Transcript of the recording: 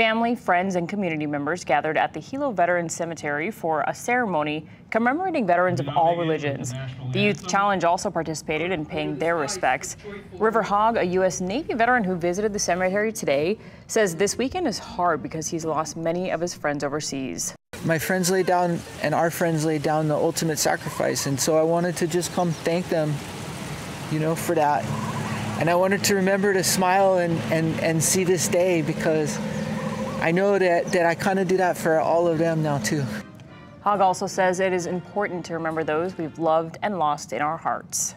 Family, friends, and community members gathered at the Hilo Veterans Cemetery for a ceremony commemorating veterans of all religions. The Youth Challenge also participated in paying their respects. River Hogg, a U.S. Navy veteran who visited the cemetery today, says this weekend is hard because he's lost many of his friends overseas. My friends laid down, and our friends laid down the ultimate sacrifice, and so I wanted to just come thank them, you know, for that. And I wanted to remember to smile and, and, and see this day because I know that, that I kind of do that for all of them now, too. Hogg also says it is important to remember those we've loved and lost in our hearts.